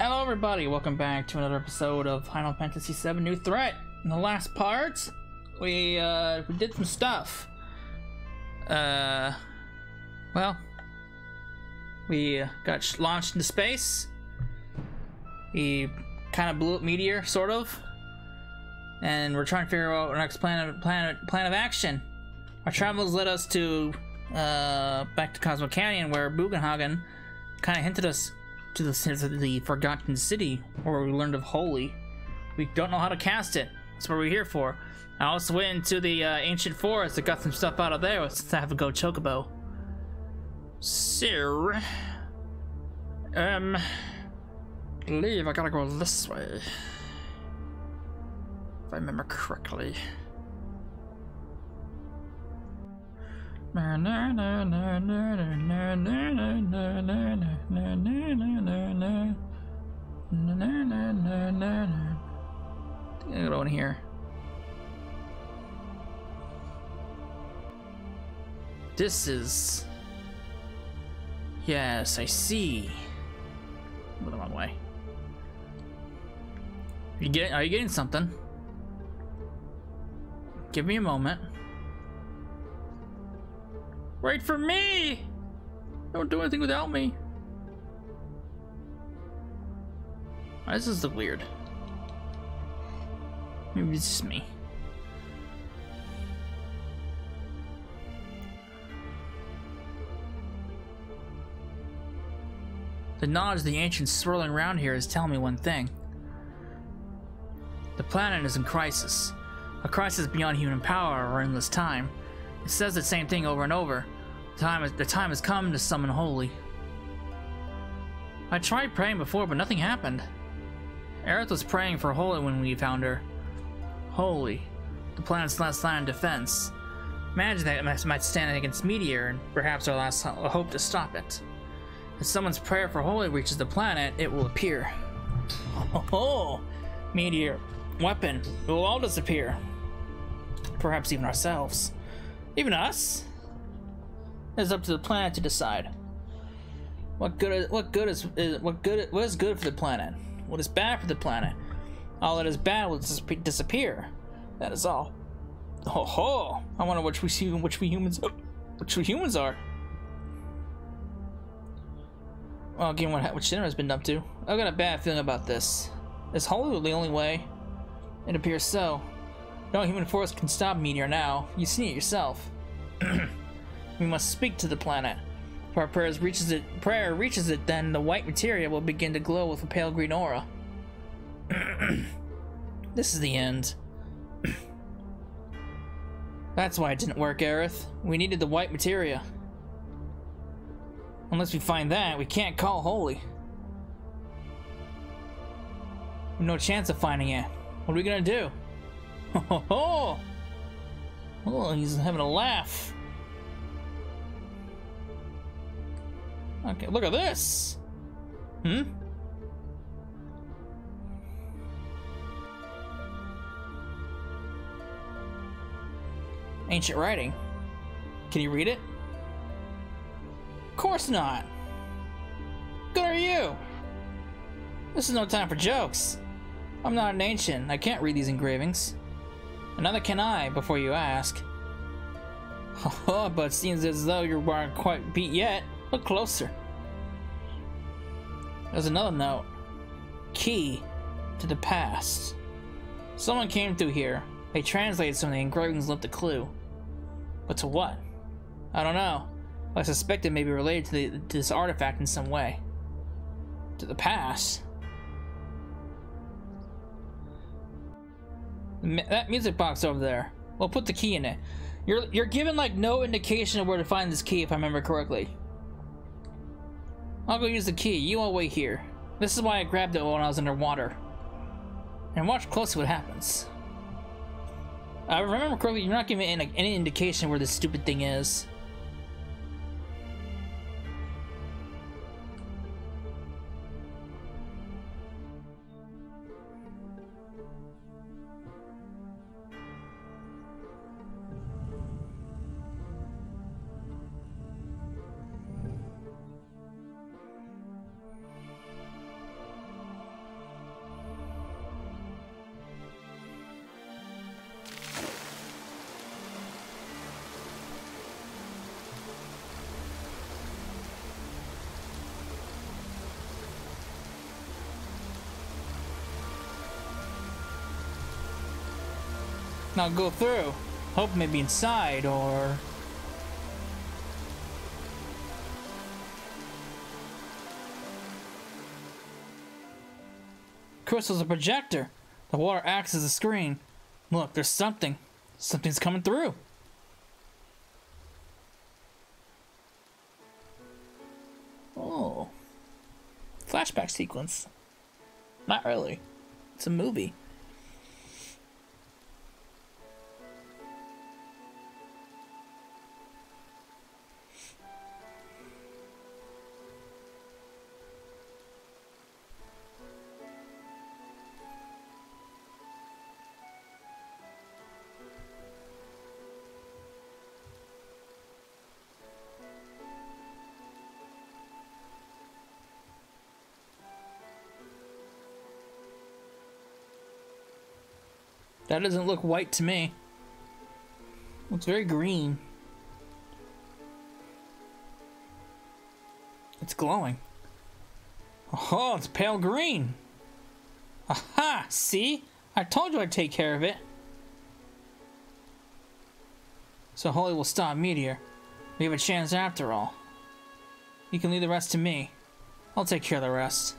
Hello everybody, welcome back to another episode of Final Fantasy VII New Threat. In the last part, we uh we did some stuff. Uh well, we uh, got launched into space. We kind of blew up meteor sort of. And we're trying to figure out our next plan of plan, plan of action. Our travels led us to uh back to Cosmo Canyon where Bugenhagen kind of hinted us to the, to the Forgotten City, where we learned of Holy. We don't know how to cast it. That's what we're here for. I also went into the uh, ancient forest and got some stuff out of there. Let's have a go chocobo. So, um, believe I gotta go this way. If I remember correctly. Gonna go in here. This is. Yes, I see. Go the wrong way. You get? Are you getting something? Give me a moment. Wait for me! Don't do anything without me. Why This is the weird. Maybe it's just me. The knowledge of the ancients swirling around here is telling me one thing. The planet is in crisis. A crisis beyond human power or endless time. It says the same thing over and over. The time, the time has come to summon Holy. I tried praying before, but nothing happened. Aerith was praying for Holy when we found her. Holy, the planet's last line of defense. Imagine that might stand against Meteor, and perhaps our last hope to stop it. If someone's prayer for Holy reaches the planet, it will appear. Oh, Meteor, weapon, it will all disappear. Perhaps even ourselves. Even us? It's up to the planet to decide. What good is what good is, is what good what is good for the planet? What is bad for the planet? All that is bad will dis disappear. That is all. Ho ho! I wonder which we see which we humans which we humans are. Well, given what what Shinra has been up to, I've got a bad feeling about this. Is Hollywood the only way? It appears so. No human force can stop Meteor now. You see it yourself. we must speak to the planet. If our prayers reaches it, prayer reaches it, then the white materia will begin to glow with a pale green aura. this is the end. That's why it didn't work, Aerith. We needed the white materia. Unless we find that, we can't call holy. No chance of finding it. What are we gonna do? Ho! Oh, he's having a laugh. Okay, look at this. Hmm? Ancient writing. Can you read it? Of course not. Good are you? This is no time for jokes. I'm not an ancient. I can't read these engravings. And neither can I, before you ask. Oh, but it seems as though you aren't quite beat yet. Look closer. There's another note. Key to the past. Someone came through here. They translated some of the engravings left a clue. But to what? I don't know. I suspect it may be related to, the, to this artifact in some way. To the past? That music box over there. We'll put the key in it. You're you're given like no indication of where to find this key if I remember correctly. I'll go use the key. You all wait here. This is why I grabbed it when I was underwater. And watch closely what happens. Uh, I remember correctly, you're not giving any, any indication where this stupid thing is. I'll go through. Hope maybe inside or... Crystal's a projector. The water acts as a screen. Look, there's something. Something's coming through. Oh. Flashback sequence. Not really. It's a movie. That doesn't look white to me. Looks very green. It's glowing. Oh, it's pale green. Aha! See? I told you I'd take care of it. So Holy will stop Meteor. We have a chance after all. You can leave the rest to me. I'll take care of the rest.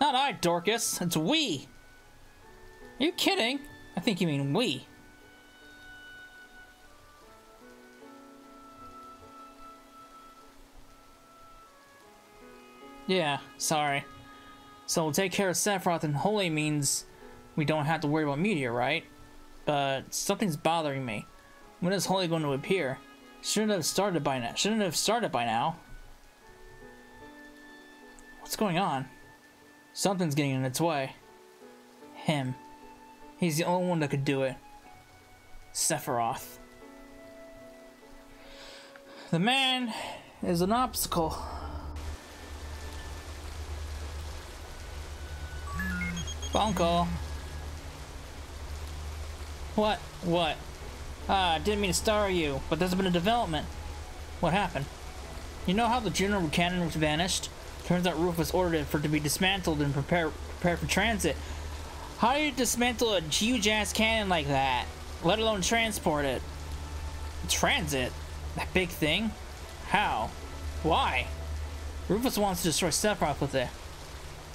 Not I, Dorcas. It's we. You kidding? I think you mean we. Yeah, sorry. So we'll take care of Sephiroth and Holy means we don't have to worry about Meteor, right? But something's bothering me. When is Holy going to appear? Shouldn't have started by now. Shouldn't have started by now. What's going on? Something's getting in its way. Him. He's the only one that could do it. Sephiroth. The man is an obstacle. Phone call. What? What? Ah, I didn't mean to star you, but there's been a development. What happened? You know how the Junon cannon was vanished? Turns out Rufus ordered it for it to be dismantled and prepared prepared for transit. How do you dismantle a huge ass cannon like that? Let alone transport it? Transit? That big thing? How? Why? Rufus wants to destroy Sephiroth with it.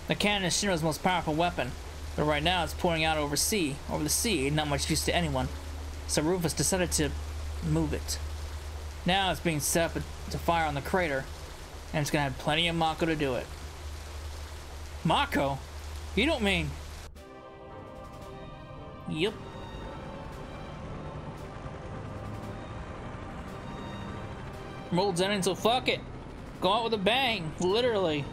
The cannon is Shinra's most powerful weapon, but right now it's pouring out over sea, over the sea, not much use to anyone. So Rufus decided to move it. Now it's being set up to fire on the crater, and it's gonna have plenty of Mako to do it. Mako? You don't mean... Yep. World's ending, so fuck it. Go out with a bang, literally.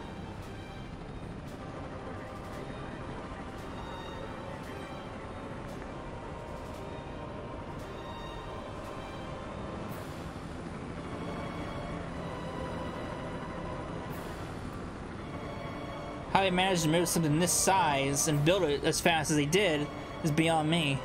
How they managed to move something this size and build it as fast as they did is beyond me.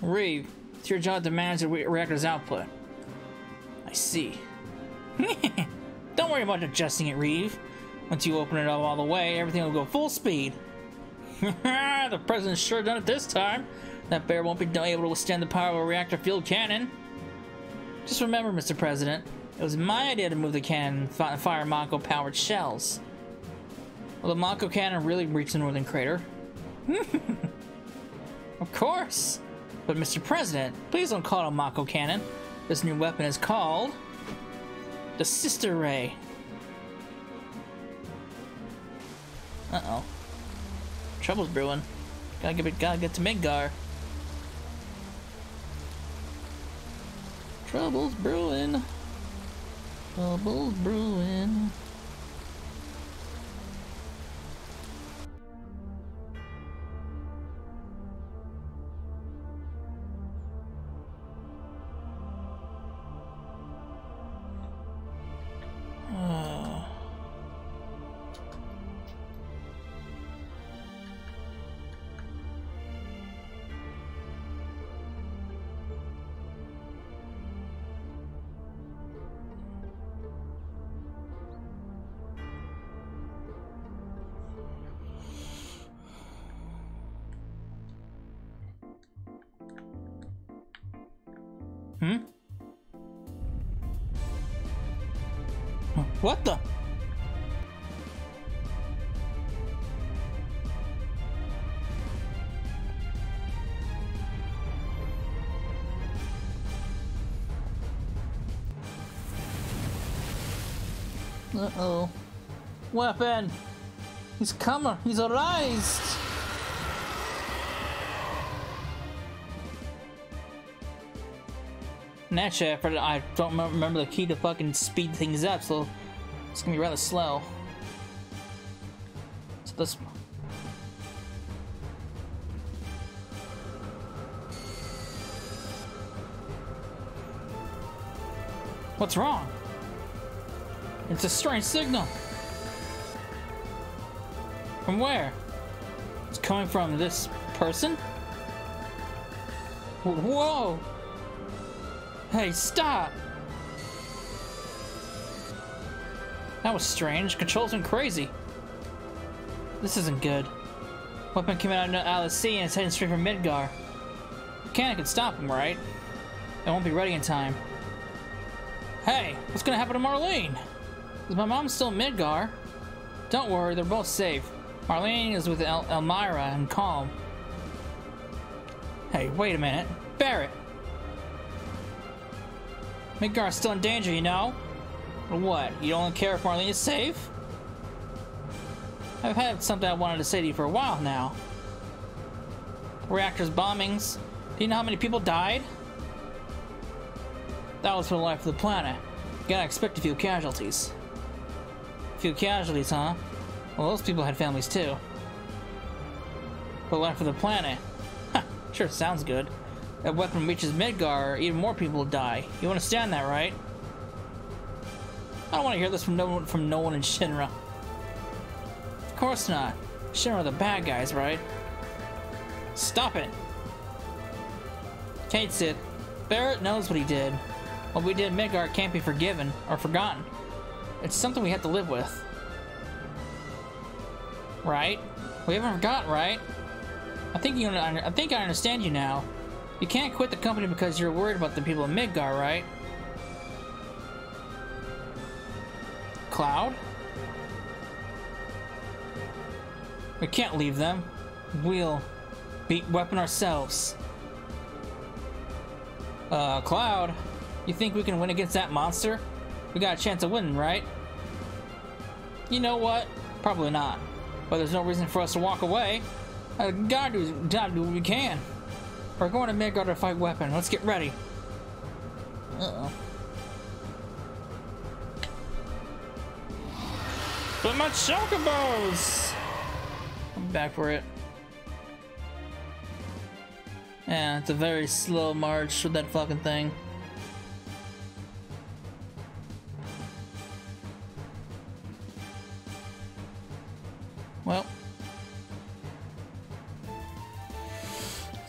Reeve, it's your job to manage the reactor's output. I see. Don't worry about adjusting it, Reeve. Once you open it up all the way, everything will go full speed. the president's sure done it this time. That bear won't be able to withstand the power of a reactor fueled cannon. Just remember, Mr. President, it was my idea to move the cannon and fire Mako powered shells. Will the Mako cannon really reach the northern crater? of course! But Mr. President, please don't call it a Mako cannon. This new weapon is called... The Sister Ray. Uh-oh. Trouble's brewing. Gotta get, gotta get to Midgar. Trouble's brewing. Trouble's brewing. Hmm? What the? Uh-oh. Weapon! He's coming! He's arised! Naturally, I don't remember the key to fucking speed things up, so it's gonna be rather slow. So this... What's wrong? It's a strange signal. From where? It's coming from this person? Whoa! Hey, stop! That was strange. Controls went crazy. This isn't good. Weapon came out, of the sea and it's heading straight for Midgar. Mechanic can stop him, right? It won't be ready in time. Hey, what's gonna happen to Marlene? Is my mom still in Midgar? Don't worry, they're both safe. Marlene is with El Elmyra and Kalm. Hey, wait a minute. Barret! Midgar's still in danger, you know? Or what? You don't care if Marlene is safe? I've had something I wanted to say to you for a while now. Reactors bombings. Do you know how many people died? That was for the life of the planet. You gotta expect a few casualties. A few casualties, huh? Well, those people had families too. For the life of the planet. Huh, sure sounds good that weapon reaches Midgar, even more people will die. You understand that, right? I don't want to hear this from no one from no one in Shinra. Of course not. Shinra are the bad guys, right? Stop it! Cait Sith, Barret knows what he did. What we did in Midgar can't be forgiven or forgotten. It's something we have to live with. Right? We haven't forgotten, right? I think you. I think I understand you now. You can't quit the company because you're worried about the people in Midgar, right? Cloud? We can't leave them. We'll beat Weapon ourselves. Uh, Cloud, you think we can win against that monster? We got a chance of winning, right? You know what? Probably not. But there's no reason for us to walk away. I gotta do, gotta do what we can. We're going to Midgar to fight Weapon. Let's get ready. Uh-oh. But my chocobos! I'm back for it. Yeah, it's a very slow march with that fucking thing. Well.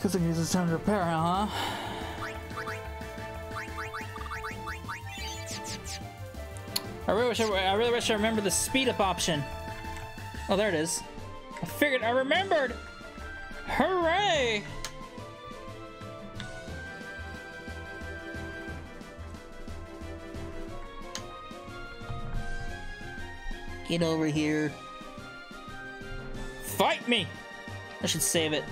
Because it uses time to repair, huh? I really wish I, I really wish I remember the speed up option. Oh, there it is. I figured I remembered. Hooray! Get over here. Fight me! I should save it.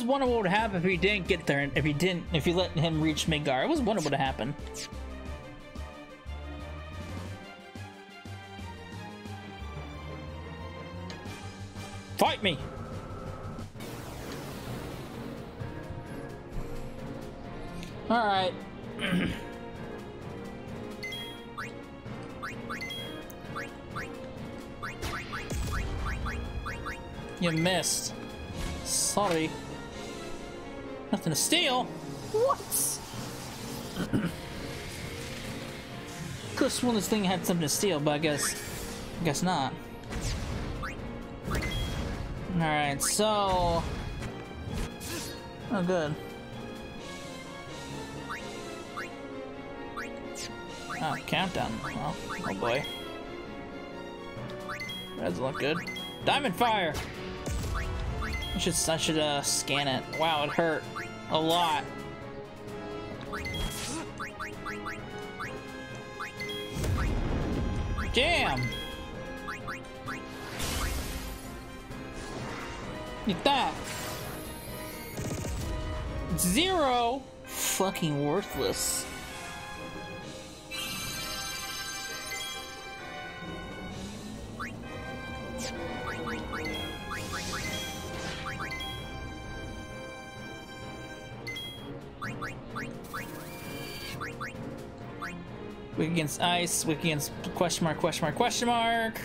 I always wonder what would happen if he didn't get there, and if he didn't, if he let him reach Midgar. I was wonder what would happen. Fight me! Alright. you missed. Sorry. Nothing to steal? What? Could have sworn this thing had something to steal, but I guess... I guess not. Alright, so... Oh, good. Oh, countdown. Oh, oh boy. That doesn't look good. Diamond fire! I should I should uh scan it. Wow, it hurt a lot. Damn. Get that. Zero. Fucking worthless. Weak against ice, weak against question mark, question mark, question mark.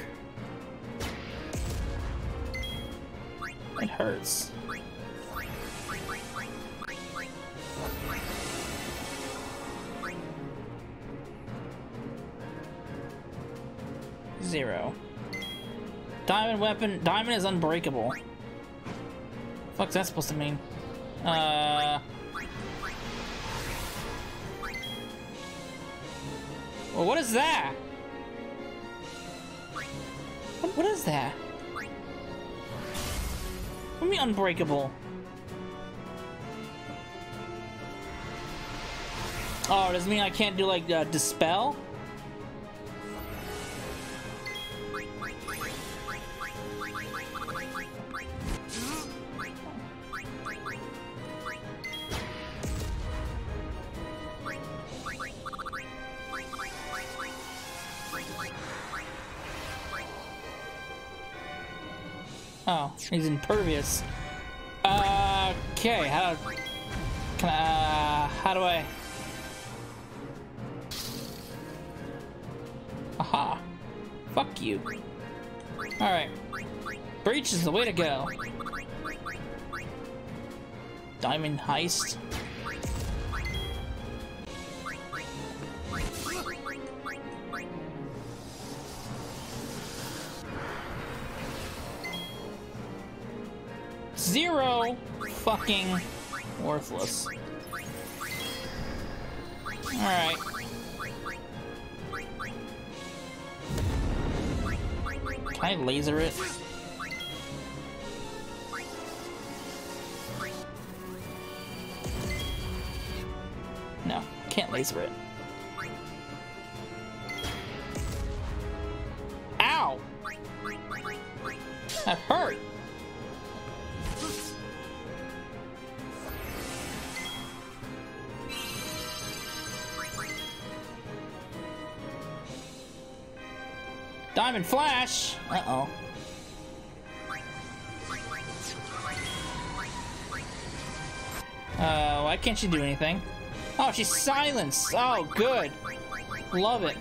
It hurts. Zero. Diamond weapon. Diamond is unbreakable. Fuck's that supposed to mean? Uh. Well, what is that? What, what is that? Let me unbreakable? Oh, does it mean I can't do like uh, dispel? He's impervious. Uh, okay, how can I, uh, how do I? Aha. Fuck you. Alright. Breach is the way to go. Diamond heist. Fucking worthless. Alright. Can I laser it? No, can't laser it. Ow! That hurt! Diamond Flash! Uh-oh. Uh, why can't she do anything? Oh, she's silenced! Oh, good! Love it.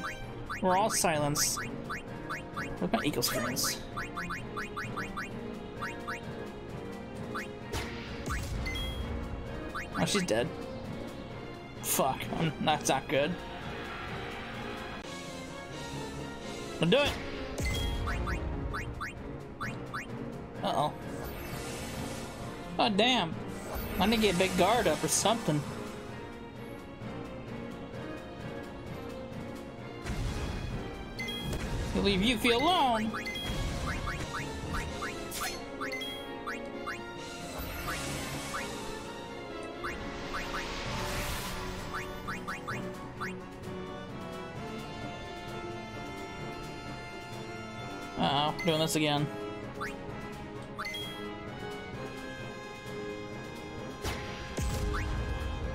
We're all silenced. What about eagle screens? Oh, she's dead. Fuck, that's not good. I'll do it! Oh, damn. I need to get big guard up or something. I'll leave you feel alone. Uh oh, doing this again.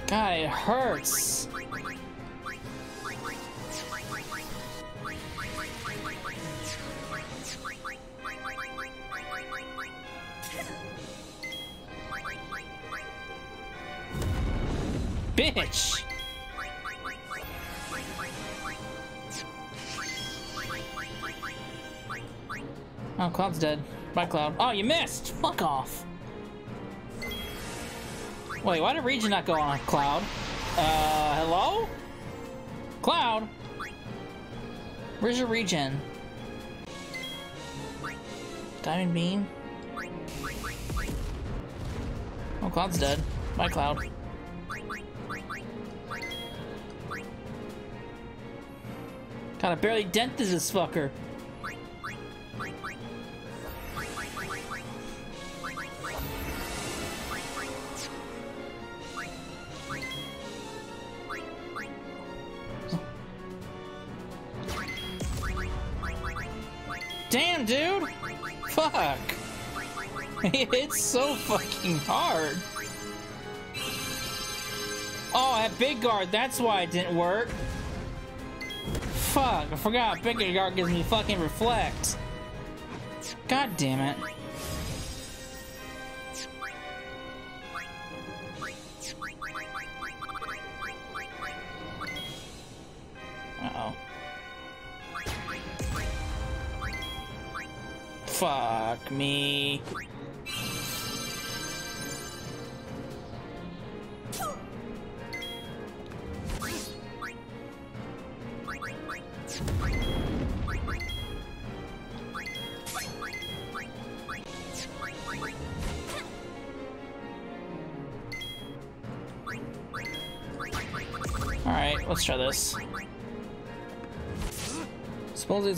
God, it hurts. Bitch! Oh, Cloud's dead. Bye, Cloud. Oh, you missed! Fuck off! Wait, why did Regen not go on Cloud? Uh, hello? Cloud? Where's your regen? Diamond Beam? Oh, Cloud's dead. Bye, Cloud. I barely dented this fucker. It's so fucking hard. Oh, at Big Guard, that's why it didn't work. Fuck, I forgot Big Guard gives me fucking reflect. God damn it. Uh-oh. Fuck me.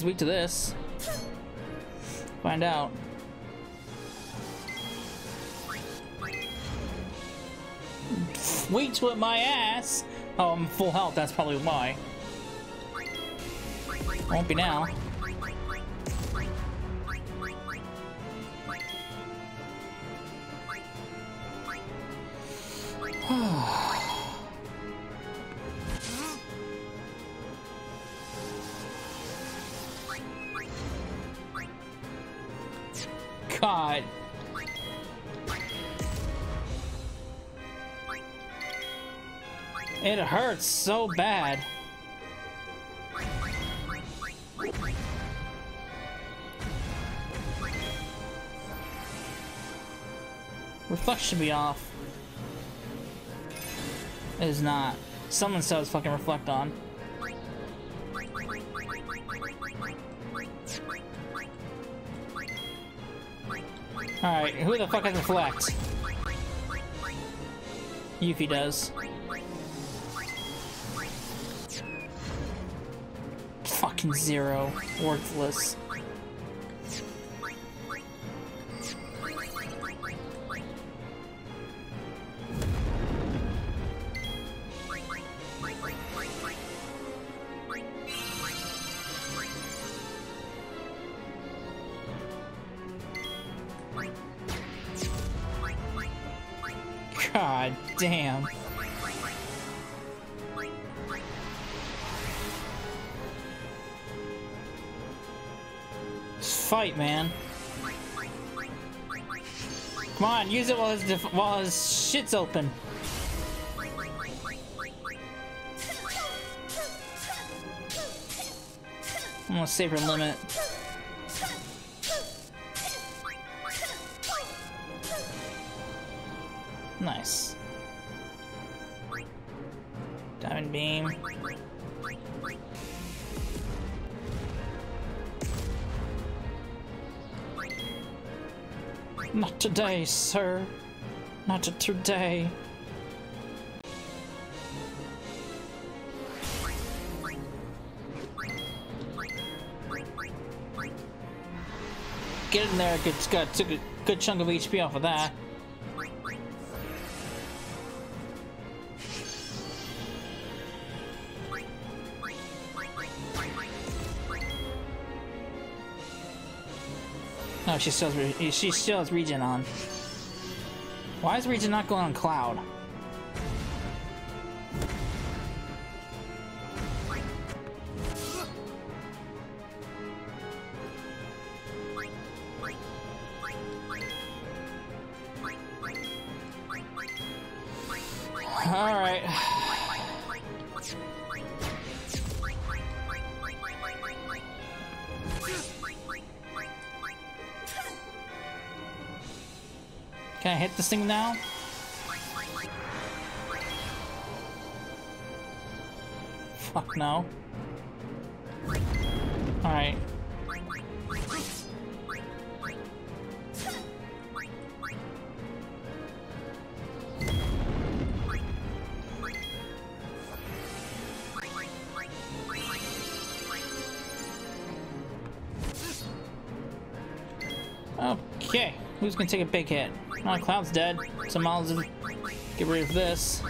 Suppose weak to this. Find out. Weak to it, my ass! Oh, I'm full health, that's probably why. Won't be now. God. It hurts so bad. Reflect should be off. It is not. Someone says fucking reflect on. Alright, who the fuck has reflect? Yuffie does. Fucking zero. Worthless. Use it while his, while his shit's open. I'm gonna save her limit. Sir. Not today. Get in there, good, got a good chunk of HP off of that. No, she still she still has regen on. Why is regen not going on cloud? This thing now? Fuck no. Alright. Okay, who's gonna take a big hit? My cloud's dead, so I'll get rid of this.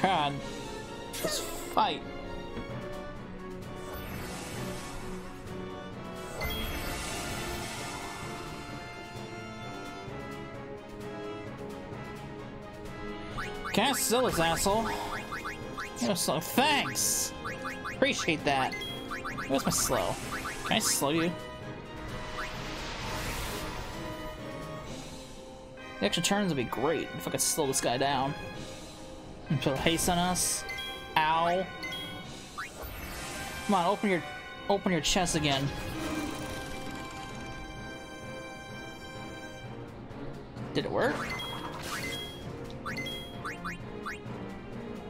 God, let's fight. Can I asshole? Slow. Thanks! Appreciate that. Where's my slow? Can I slow you? The extra turns would be great if I could slow this guy down. And put haste on us. Ow. Come on, open your open your chest again. Did it work?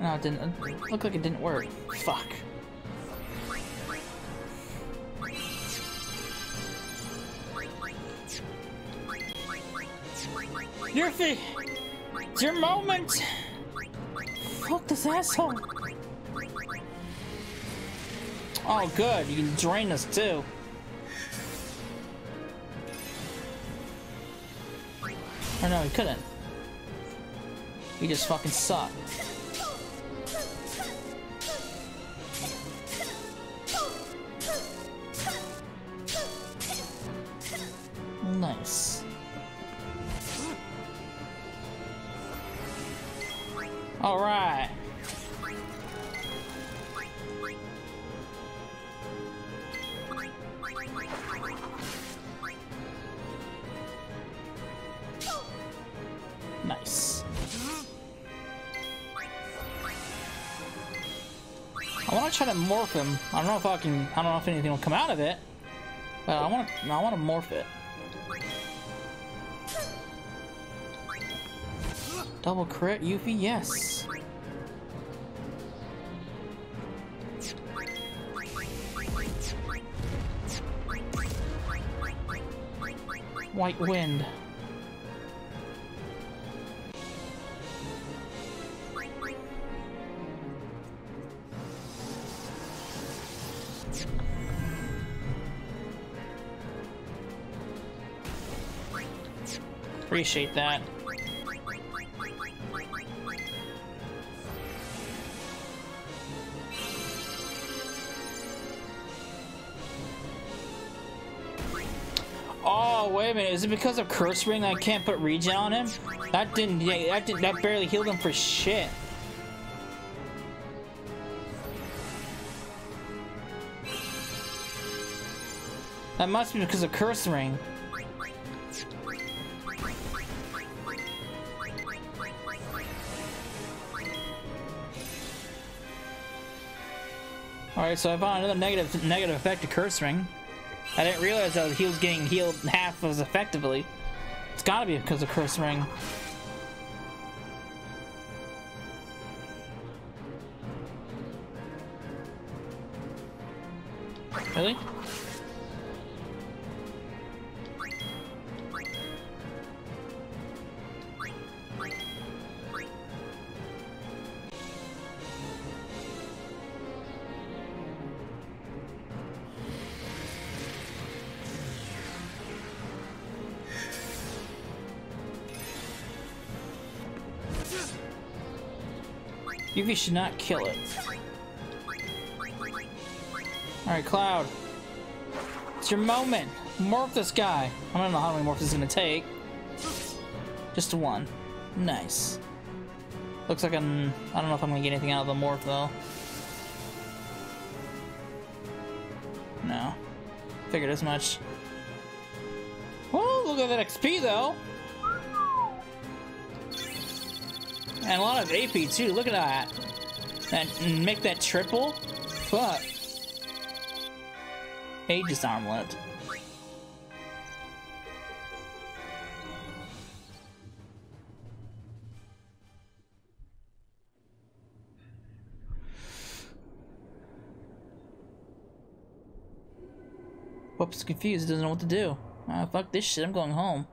No, it didn't. It looked like it didn't work. Fuck. Your It's your moment! Fuck this asshole! Oh good, you can drain us too. Or no, he couldn't. He just fucking sucked. I don't know if I can. I don't know if anything will come out of it, but I want to. I want to morph it. Double crit, Yuffie? Yes. White Wind. Appreciate that. Oh, wait a minute. Is it because of Curse Ring I can't put regen on him? That didn't, yeah, that didn't, that barely healed him for shit. That must be because of Curse Ring. Alright, so I found another negative negative effect to Curse Ring. I didn't realize that he was getting healed half as effectively. It's gotta be because of Curse Ring. Really? Yuffie should not kill it. Alright, Cloud. It's your moment. Morph this guy. I don't know how many morphs it's gonna take. Just one. Nice. Looks like I'm... I don't know if I'm gonna get anything out of the morph, though. No. Figured as much. Well, look at that XP, though. And a lot of AP too, look at that. And make that triple? Fuck. Aegis armlet. Whoops, confused, doesn't know what to do. Ah, fuck this shit, I'm going home.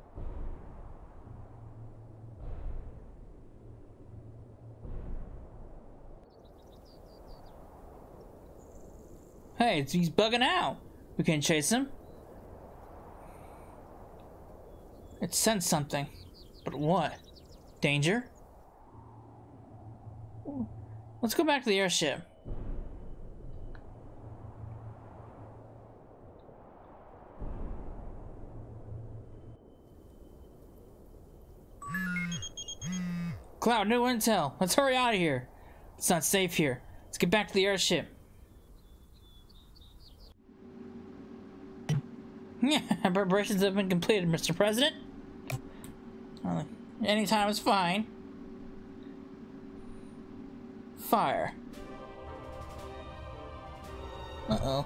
Hey, he's bugging out. We can't chase him. It sensed something. But what? Danger? Let's go back to the airship. Cloud, new intel. Let's hurry out of here. It's not safe here. Let's get back to the airship. Yeah, preparations have been completed, Mr. President. Uh, anytime is fine. Fire. Uh-oh.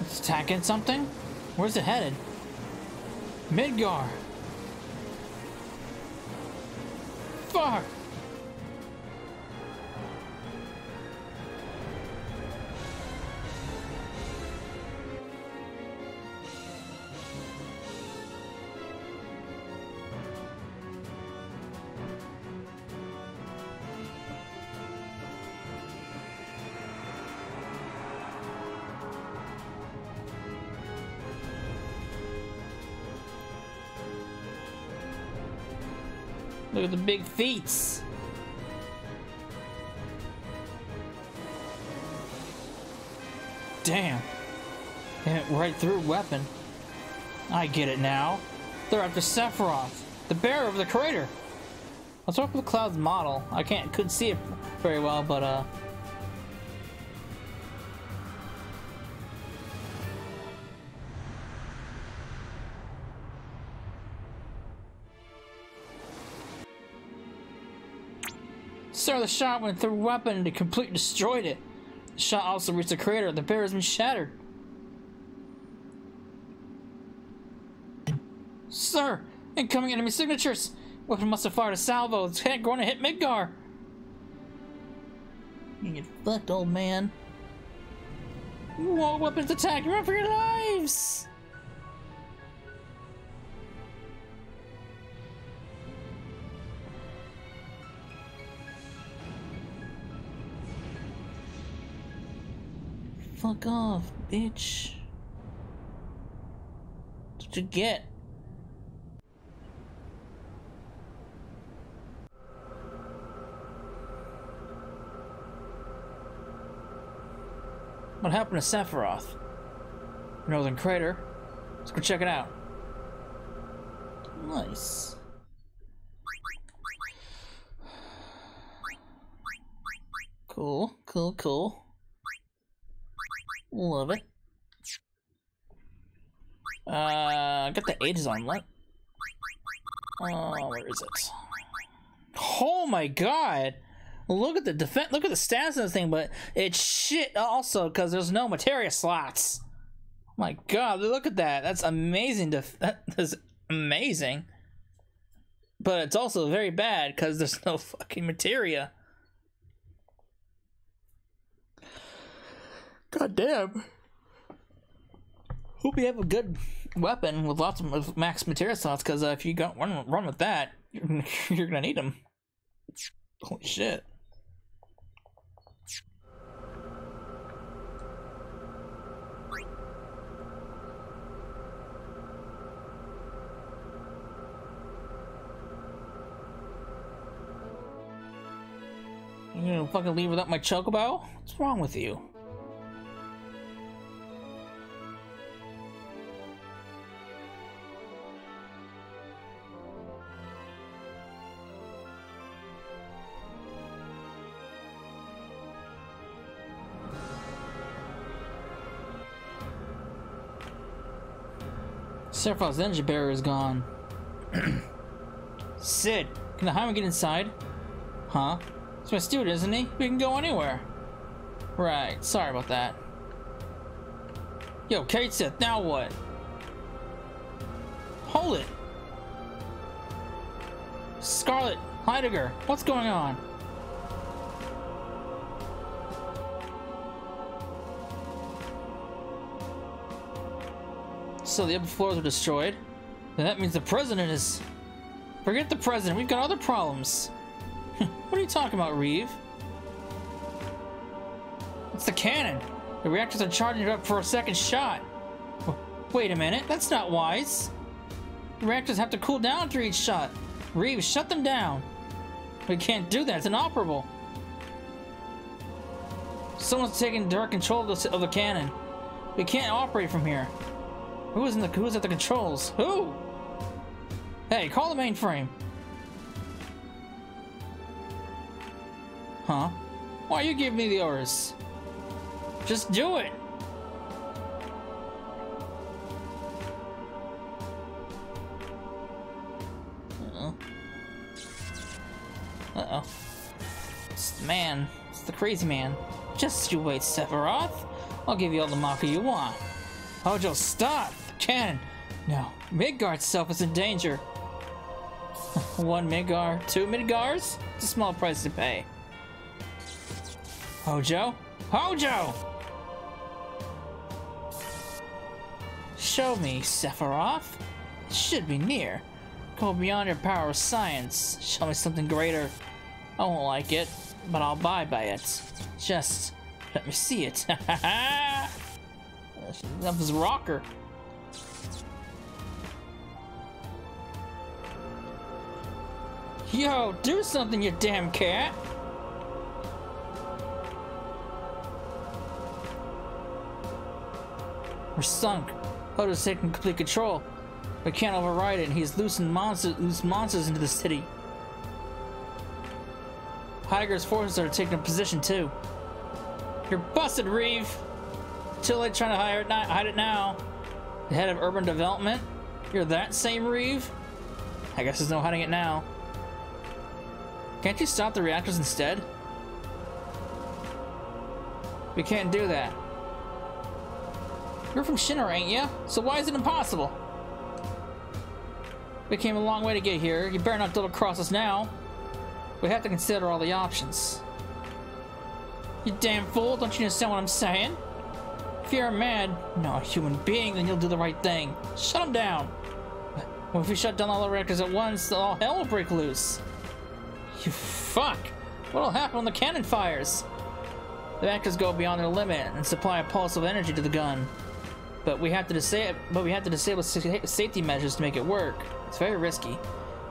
It's attacking something? Where's it headed? Midgar. The big feats. Damn. It right through weapon. I get it now. They're after Sephiroth, the bearer of the crater. Let's work with the Cloud's model. I can't couldn't see it very well, but uh Sir, the shot went through weapon and it completely destroyed it. The shot also reached the crater. The bear has been shattered. Sir, incoming enemy signatures. Weapon must have fired a salvo. It's going to hit Midgar. You get fucked, old man. Whoa, weapons attack! Run for your lives! Fuck off, bitch. That's what you get. What happened to Sephiroth? Northern Crater. Let's go check it out. Nice. Cool, cool, cool. Love it. Uh, get the Aegis on. Let. Oh, where is it? Oh my god! Look at the defense. Look at the stats of this thing, but it's shit also because there's no materia slots. My god, look at that. That's amazing. Def- that is amazing. But it's also very bad because there's no fucking materia. God damn. Hope you have a good weapon with lots of max materia slots, because uh, if you go run, run with that, You're gonna need them. Holy shit. You gonna fucking leave without my chocobo? What's wrong with you? Sephiroth's energy barrier is gone. Sid, can the Highwind get inside? Huh? He's my student, isn't he? We can go anywhere. Right, sorry about that. Yo, Cait Sith, now what? Hold it! Scarlet, Heidegger, what's going on? So the upper floors are destroyed? Then that means the president is... Forget the president, we've got other problems. what are you talking about, Reeve? It's the cannon. The reactors are charging it up for a second shot. Wait a minute, that's not wise. The reactors have to cool down after each shot. Reeve, shut them down. We can't do that, it's inoperable. Someone's taking direct control of the, of the cannon. We can't operate from here. Who's in the who's at the controls? Who? Hey, call the mainframe. Huh? Why you give me the orders? Just do it. Uh-oh. Uh-oh. It's the man. It's the crazy man. Just you wait, Sephiroth. I'll give you all the Mako you want. Hojo, stop! Cannon! No, Midgar itself is in danger. One Midgar, two Midgars? It's a small price to pay. Hojo? Hojo! Show me, Sephiroth. It should be near. Go beyond your power of science. Show me something greater. I won't like it, but I'll buy by it. Just let me see it. that was rocker. Yo, do something, you damn cat! We're sunk. Hojo's taking complete control. We can't override it, and he's loosing monsters, loose monsters into the city. Heidegger's forces are taking a position too. You're busted, Reeve! Too late trying to hide it, hide it now. The head of urban development? You're that same Reeve? I guess there's no hiding it now. Can't you stop the reactors instead? We can't do that. You're from Shinra, ain't ya? So why is it impossible? We came a long way to get here. You better not double cross us now. We have to consider all the options. You damn fool, don't you understand what I'm saying? If you're a man, not a human being, then you'll do the right thing. Shut them down. Well, if we shut down all the reactors at once, all hell will break loose. You fuck! What'll happen when the cannon fires? The reactors go beyond their limit and supply a pulse of energy to the gun. But we have to disable, but we have to disable safety measures to make it work. It's very risky.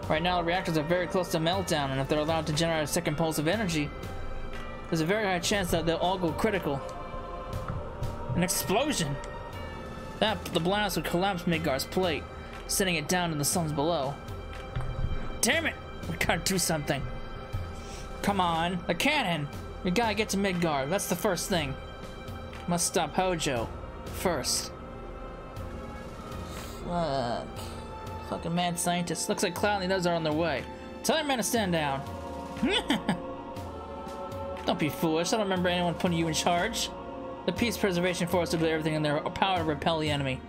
Right now, the reactors are very close to meltdown, and if they're allowed to generate a second pulse of energy, there's a very high chance that they'll all go critical. An explosion! That the blast would collapse Midgar's plate, sending it down to the suns below. Damn it! We gotta do something. Come on, a cannon! We gotta get to Midgar, that's the first thing. Must stop Hojo. First. Fuck. Fucking mad scientist. Looks like Cloud and the others are on their way. Tell your men to stand down. don't be foolish. I don't remember anyone putting you in charge. The Peace Preservation Force will do everything in their power to repel the enemy.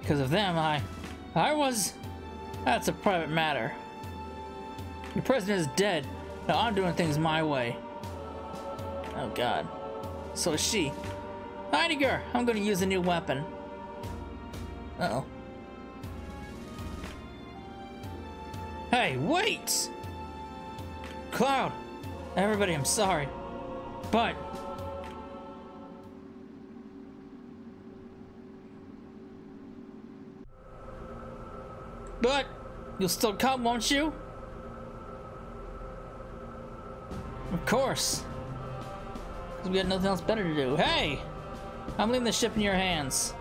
Because of them, I... I was... That's a private matter. The president is dead. Now I'm doing things my way. Oh god. So is she. Heidegger, I'm gonna use a new weapon. Uh oh Hey, wait! Cloud! Everybody, I'm sorry. But... But, you'll still come, won't you? Of course. Because we got nothing else better to do. Hey! I'm leaving the ship in your hands.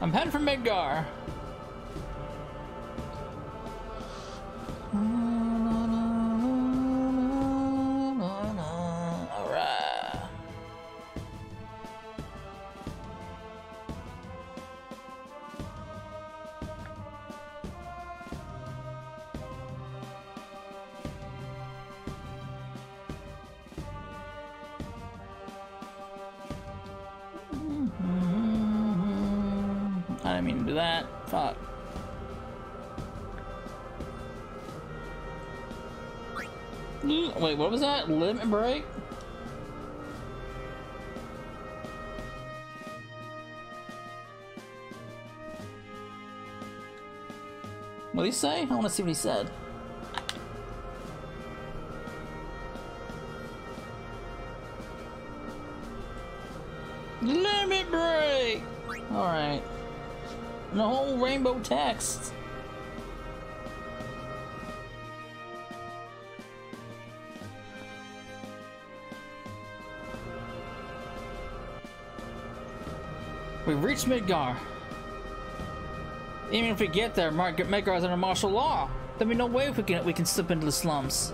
I'm heading for Midgar. Wait, what was that? Limit break? What did he say? I want to see what he said. Limit break! Alright. And the whole rainbow text. We've reached Midgar. Even if we get there, Mar Midgar's under martial law. There'll be no way we can we can slip into the slums.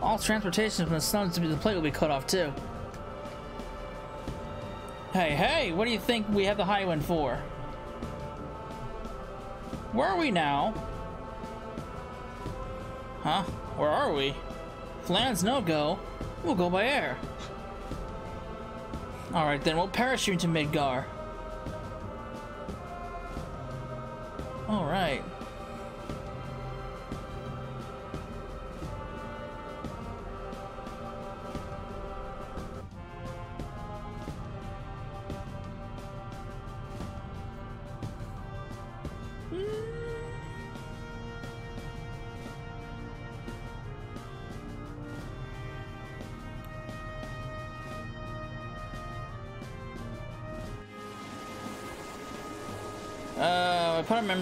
All transportation from the slums to the plate will be cut off too. Hey, hey, what do you think we have the Highwind for? Where are we now? Huh? Where are we? If land's no go, we'll go by air. Alright then, we'll parachute to Midgar. Alright. Uh,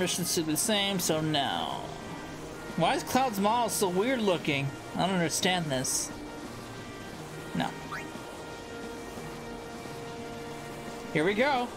member should be the same, so no. Why is Cloud's model so weird looking? I don't understand this. No. Here we go.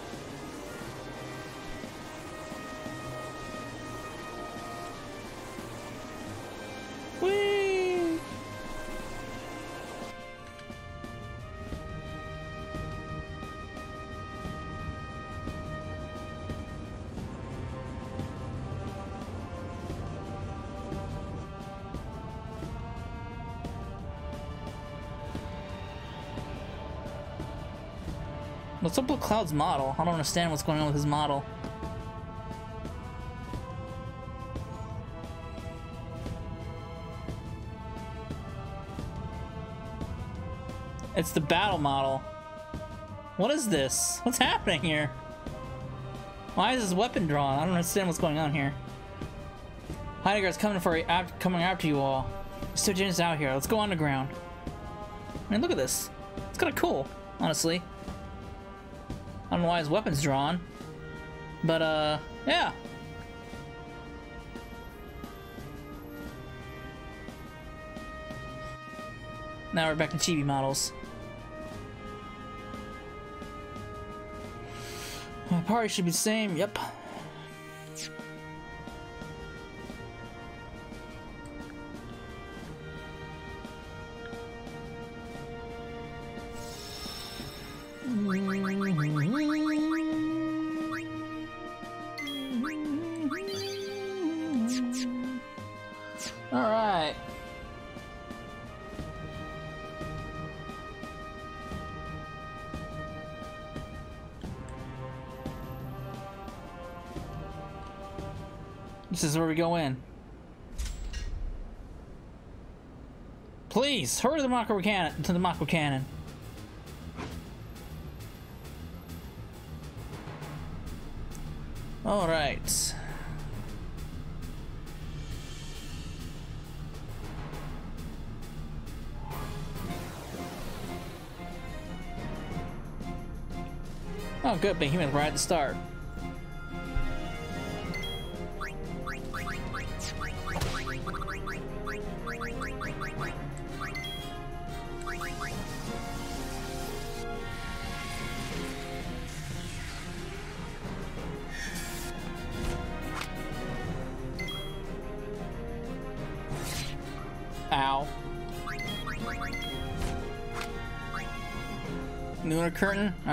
Cloud's model? I don't understand what's going on with his model. It's the battle model. What is this? What's happening here? Why is his weapon drawn? I don't understand what's going on here. Heidegger's coming for ap- coming after you all. Stojan's out here. Let's go underground. I mean, look at this. It's kind of cool, honestly. I don't know why his weapon's drawn. But, uh, yeah. Now we're back to chibi models. My party should be the same, yep. is where we go in. Please, hurry the Mako cannon to the Mako cannon. All right. Oh, good, behemoth right at the start.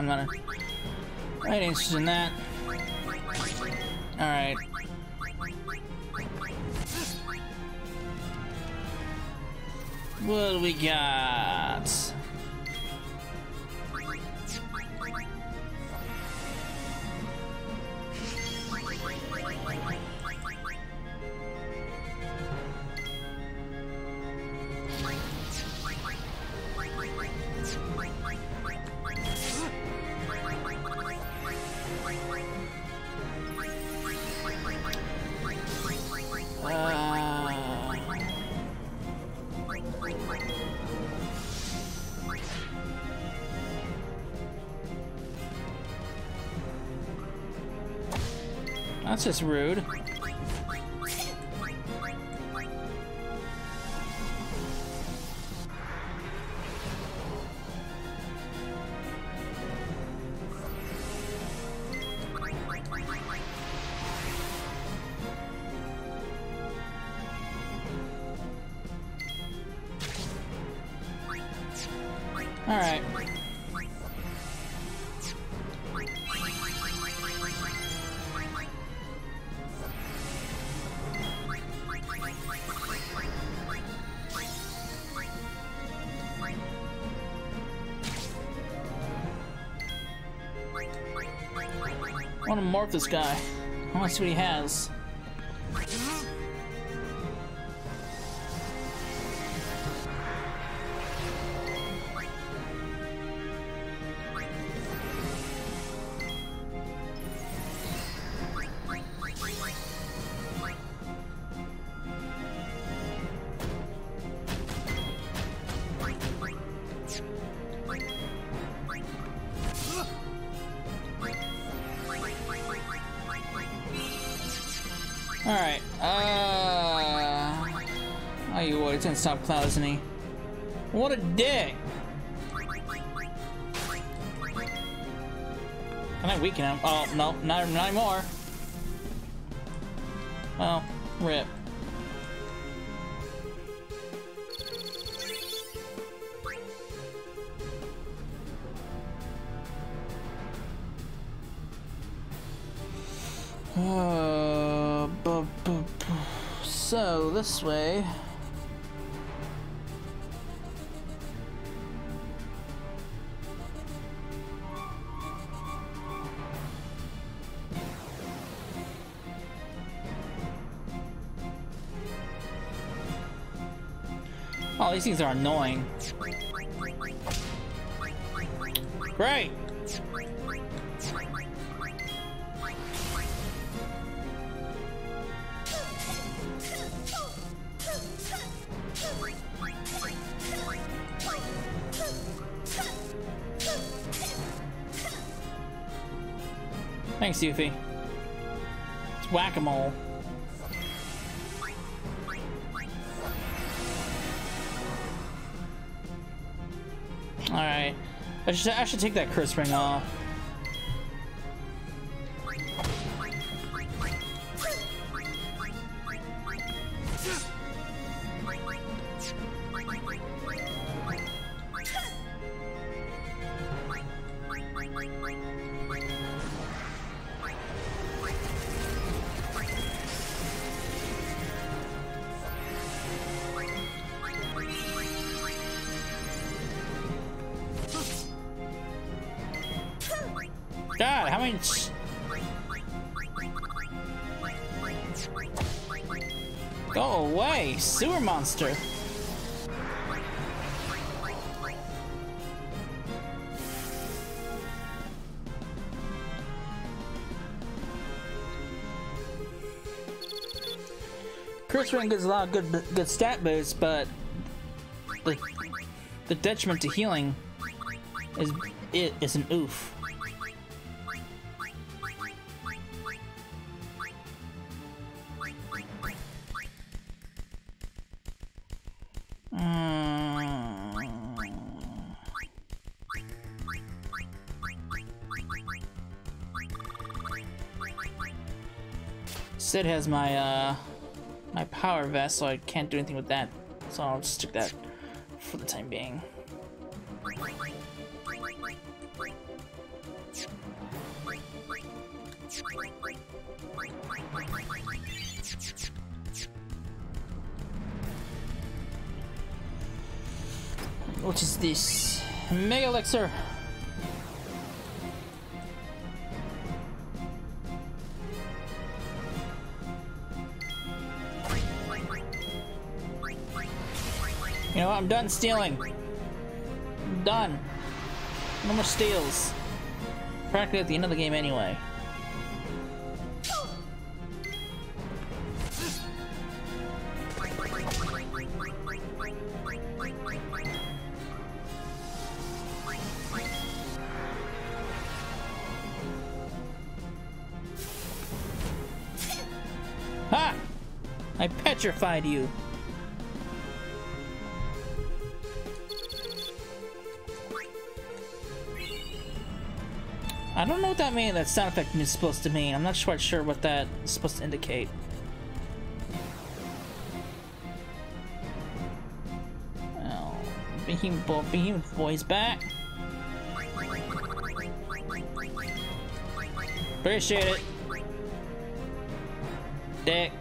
I'm not ain't interested in that. Alright. What do we got? That's just rude. Morph this guy. To see what he has. Stop he? What a dick! Can I weaken him? Oh, no, not, not anymore. Well, rip. Uh, so this way. These things are annoying. Great. Thanks, Yuffie. It's whack-a-mole. I should, I should take that curse ring off. Curse ring gives a lot of good good stat boosts, but the the detriment to healing is it is an oof. Sid has my uh my power vest, so I can't do anything with that. So I'll just stick that for the time being. What is this? Mega Elixir! Done stealing. I'm done. No more steals. Practically at the end of the game anyway. Ha! I petrified you. That means. That sound effect is supposed to mean. I'm not quite sure what that is supposed to indicate. Oh, Behemoth, Behemoth boy's back. Appreciate it. Dick.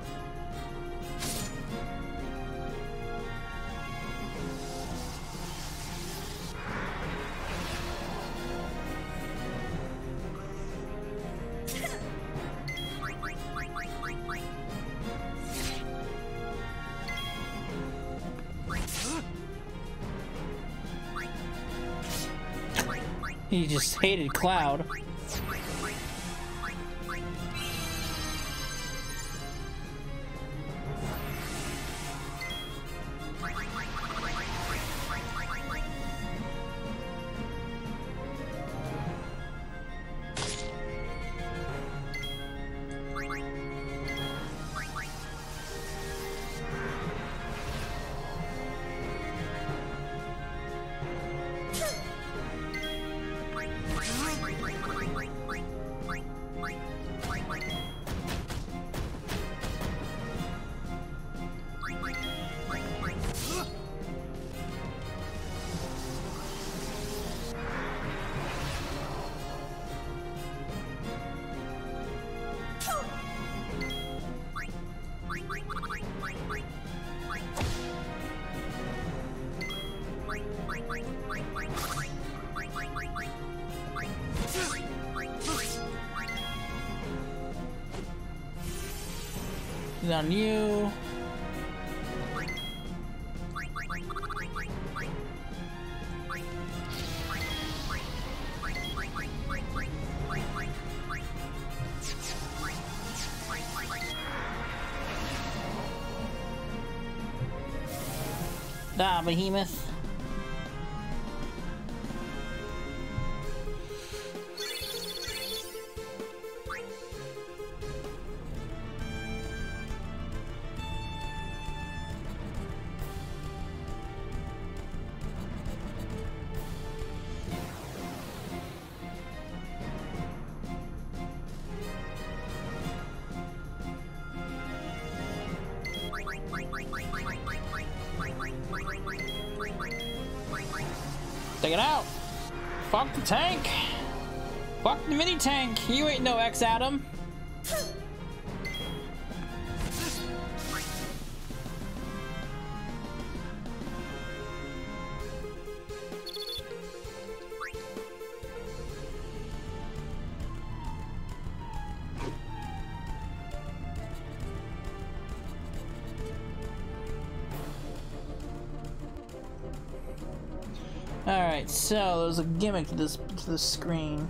He just hated Cloud. Da, behemoth. Take it out. Fuck the tank. Fuck the mini tank. You ain't no X Adam. So there's a gimmick to this to this screen.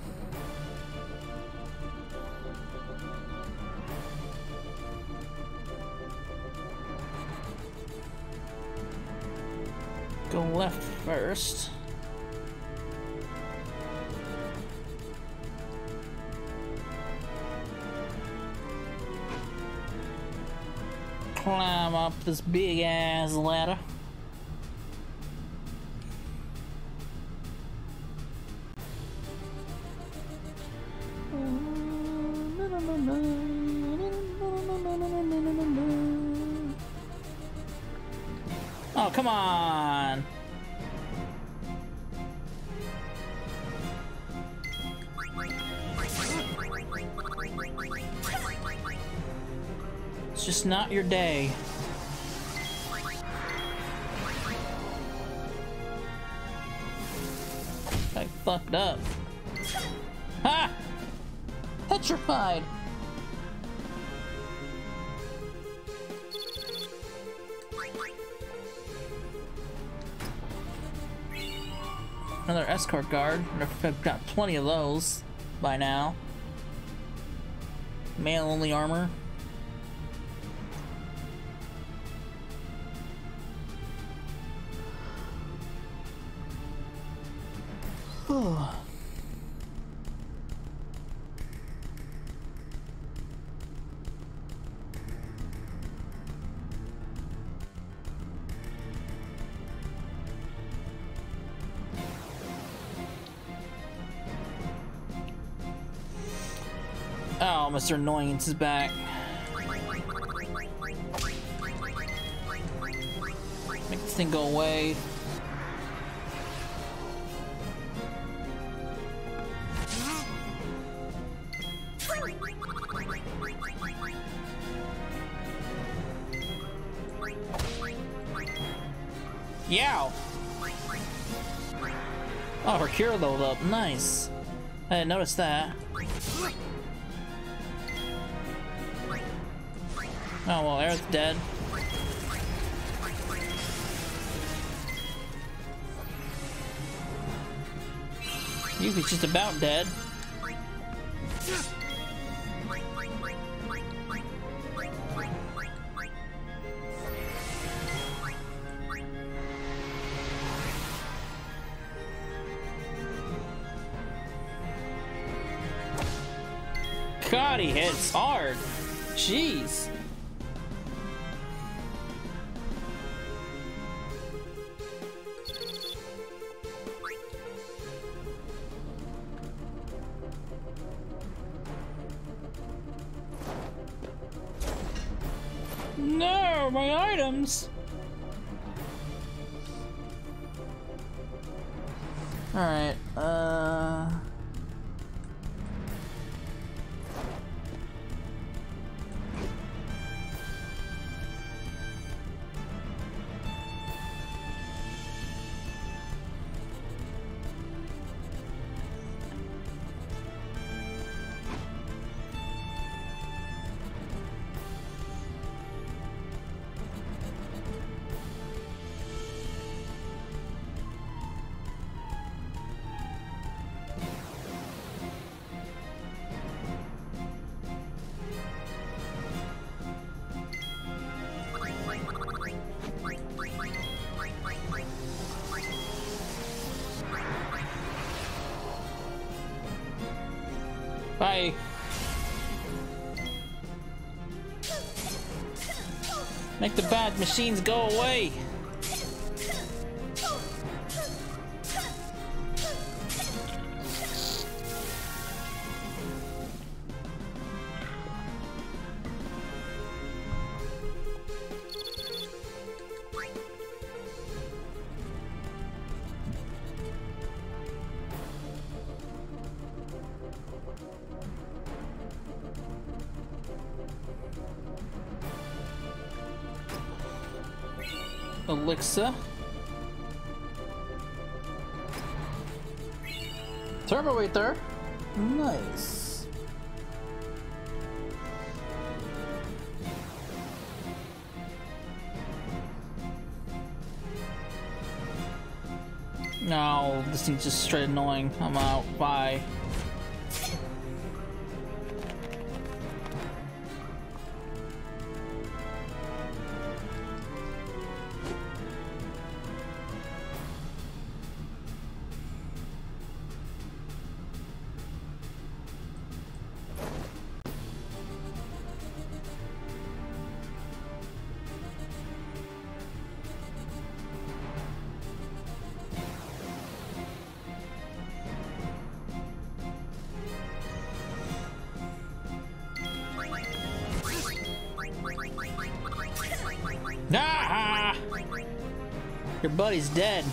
Go left first. Climb up this big ass ladder. Not your day. I fucked up. Ha! Petrified! Another escort guard. I've got plenty of those by now. Male only armor. Oh, Mr. Annoyance is back. Make this thing go away. Cure leveled up. Nice. I didn't notice that. Oh well, Aerith's dead. Yuki's just about dead. God, he Bye. Make the bad machines go away. Turbo there. Nice. No, this thing's just straight annoying. I'm out. Bye. Your buddy's dead.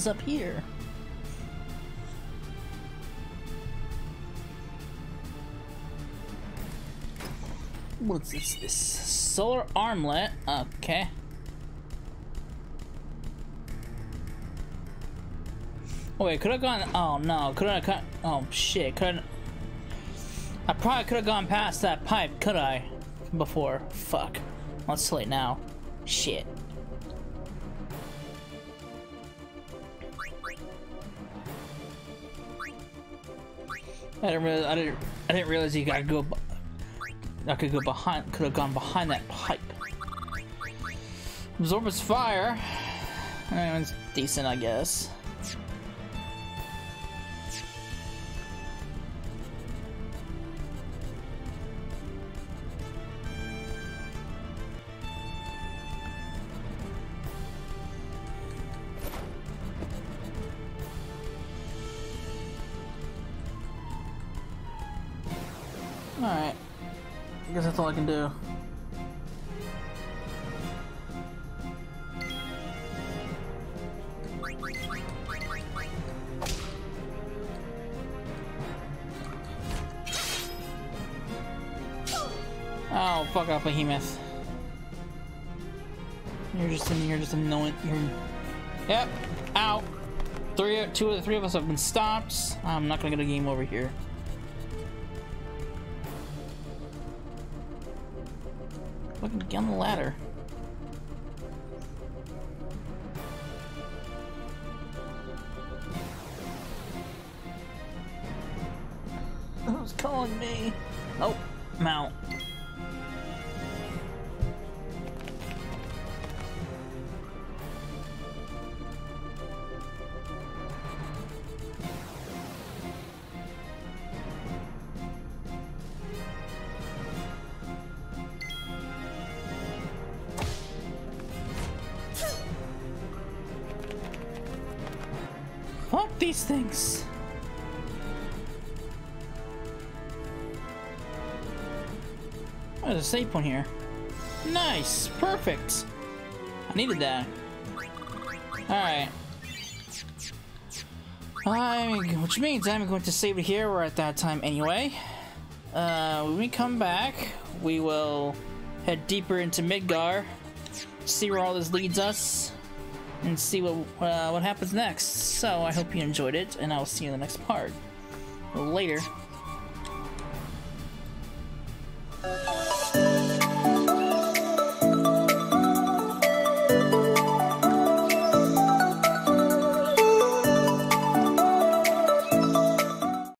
Is up here? What's this? This solar armlet. Okay. Oh wait, could have gone. Oh no, could I cut? Oh shit, could I probably could have gone past that pipe, could I? Before. Fuck. Well, it's late now. Shit. I didn't realize. I didn't. I didn't realize you gotta go. I could go behind. Could have gone behind that pipe. Absorb its fire. Eh, it's decent, I guess. Alright. I guess that's all I can do. Oh, fuck off, Behemoth. You're just in here, just annoying. You're... Yep, out. Three, two of the three of us have been stopped. I'm not gonna get a game over here. Get on the ladder. Things. Oh, there's a save point here. Nice, perfect. I needed that. Alright. I, which means I'm going to save it here. We're at that time anyway. Uh, when we come back, we will head deeper into Midgar, see where all this leads us, and see what uh, what happens next. So I hope you enjoyed it, and I will see you in the next part. Later.